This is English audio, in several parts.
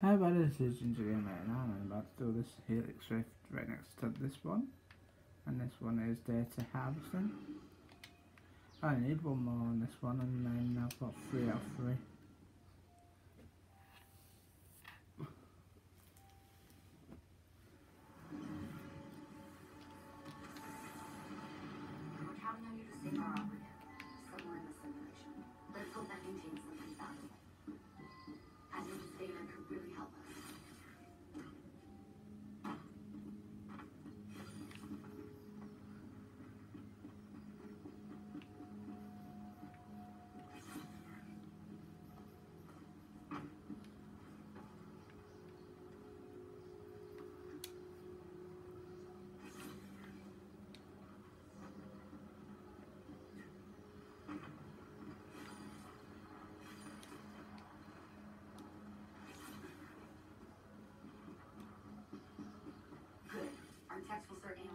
Hi everybody, this is Ginger Gamer now I'm about to do this Helix Rift right next to this one. And this one is data harvesting. I need one more on this one and then I've got three out of three.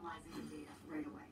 Analyzing the data right away.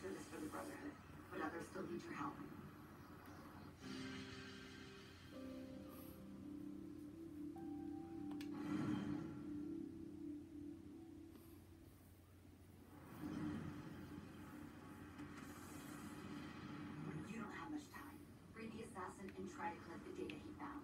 Service for the Brotherhood, but others still need your help. You don't have much time. Free the assassin and try to collect the data he found.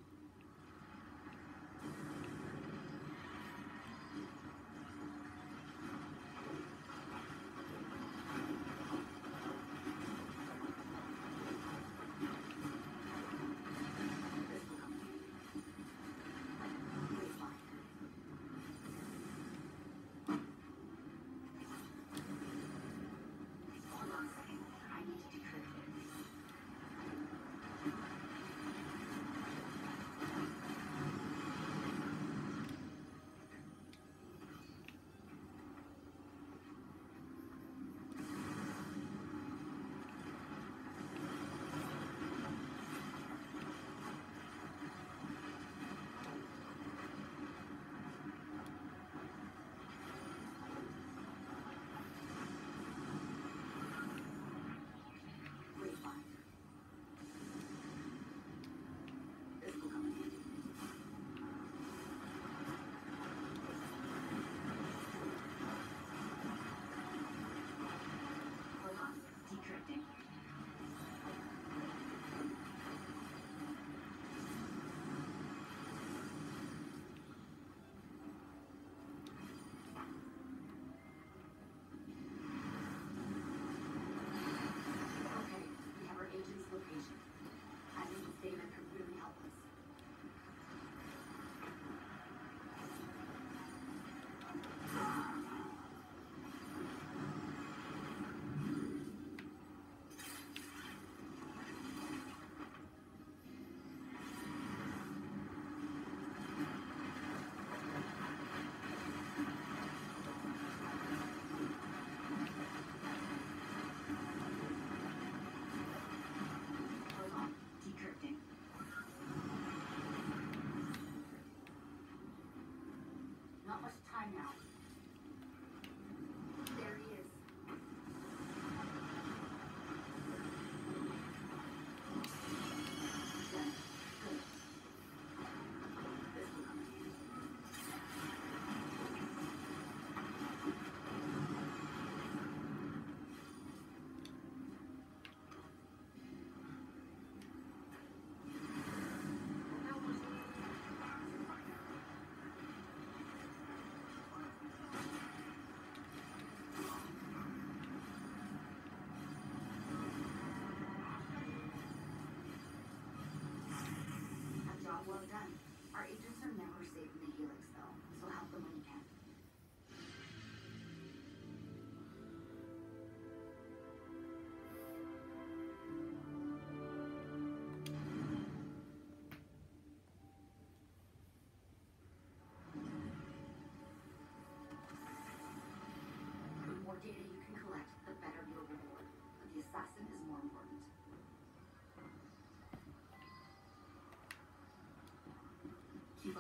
time now.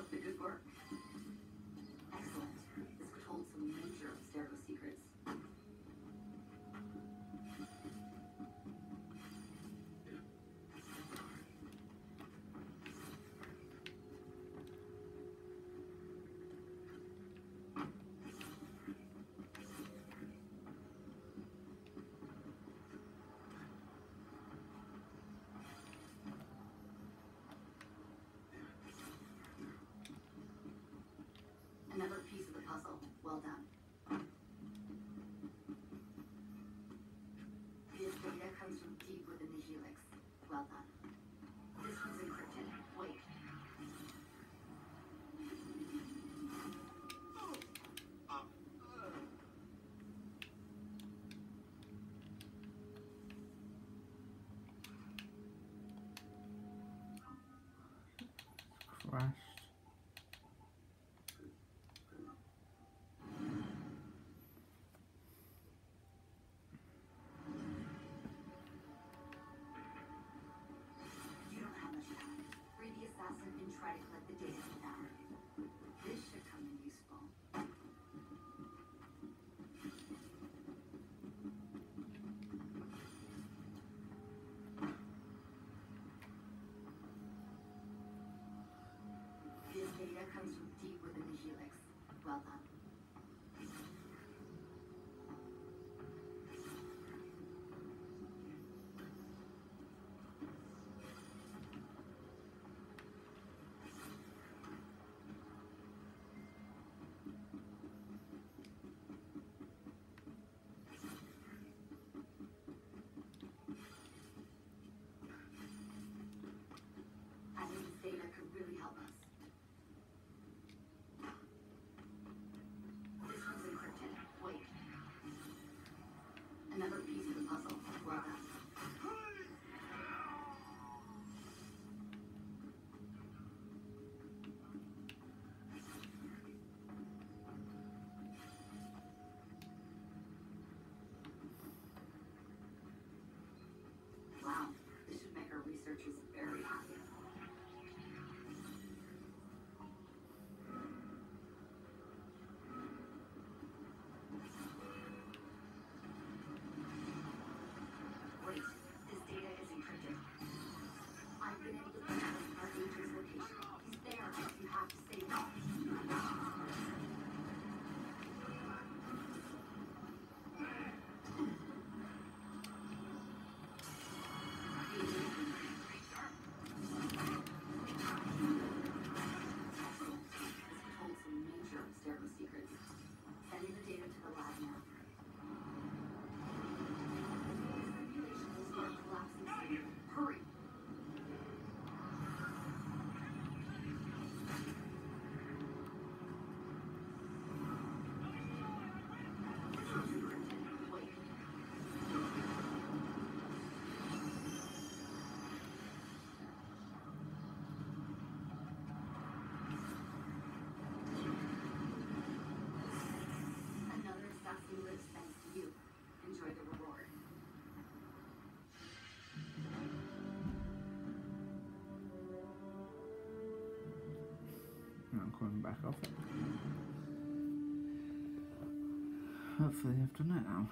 else to do for her. back off it. Hopefully I've done it now.